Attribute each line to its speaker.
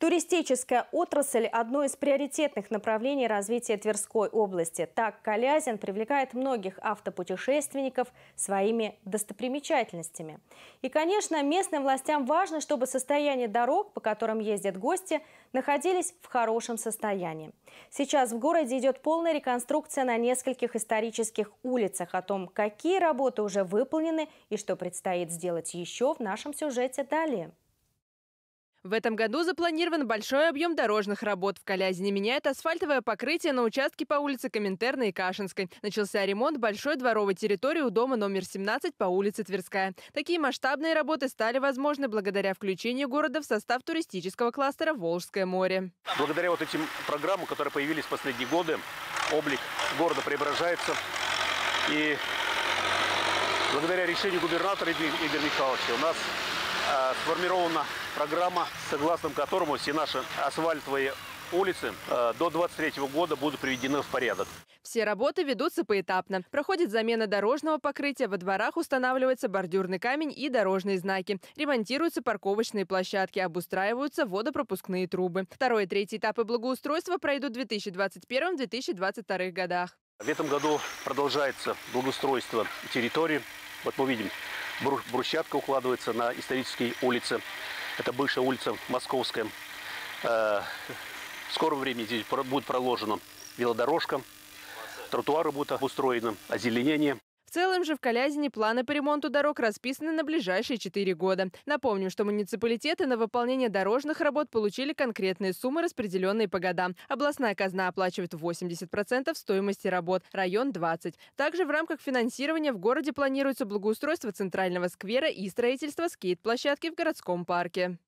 Speaker 1: Туристическая отрасль – одно из приоритетных направлений развития Тверской области. Так, Калязин привлекает многих автопутешественников своими достопримечательностями. И, конечно, местным властям важно, чтобы состояние дорог, по которым ездят гости, находились в хорошем состоянии. Сейчас в городе идет полная реконструкция на нескольких исторических улицах. О том, какие работы уже выполнены и что предстоит сделать еще в нашем сюжете далее.
Speaker 2: В этом году запланирован большой объем дорожных работ. В Калязине меняет асфальтовое покрытие на участке по улице Коминтерной и Кашинской. Начался ремонт большой дворовой территории у дома номер 17 по улице Тверская. Такие масштабные работы стали возможны благодаря включению города в состав туристического кластера «Волжское море».
Speaker 3: Благодаря вот этим программам, которые появились в последние годы, облик города преображается. И благодаря решению губернатора Игоря Михайловича у нас Э, сформирована программа, согласно которому все наши асфальтовые улицы э, до 2023 года будут приведены в порядок.
Speaker 2: Все работы ведутся поэтапно. Проходит замена дорожного покрытия, во дворах устанавливается бордюрный камень и дорожные знаки. Ремонтируются парковочные площадки, обустраиваются водопропускные трубы. Второй и третий этапы благоустройства пройдут в 2021-2022 годах.
Speaker 3: В этом году продолжается благоустройство территории. Вот мы видим, брусчатка укладывается на исторические улицы. Это бывшая улица Московская. Э, в скором времени здесь будет проложена велодорожка, тротуары будут обустроены, озеленение.
Speaker 2: В целом же в Калязине планы по ремонту дорог расписаны на ближайшие четыре года. Напомним, что муниципалитеты на выполнение дорожных работ получили конкретные суммы, распределенные по годам. Областная казна оплачивает 80% стоимости работ, район – 20%. Также в рамках финансирования в городе планируется благоустройство центрального сквера и строительство скейт-площадки в городском парке.